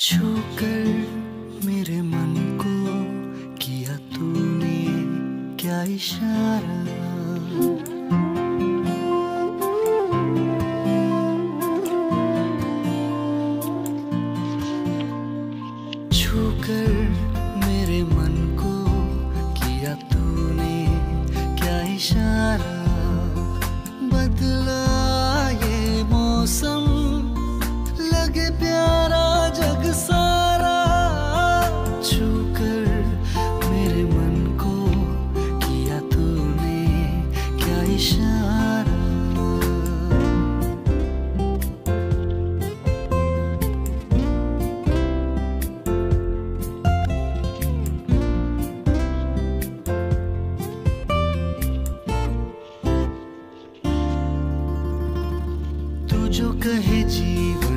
छूकर मेरे मन को किया तूने क्या इशारा? छूकर जो कहे जी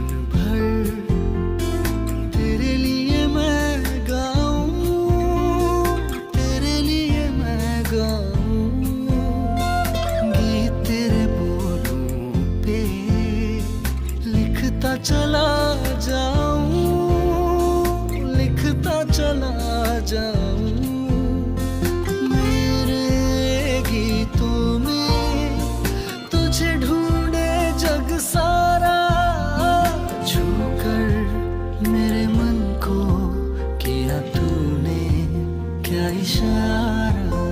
जाऊँ। मेरे गीतों तुझे ढूंढे जग सारा छू कर मेरे मन को किया तूने, क्या इशारा?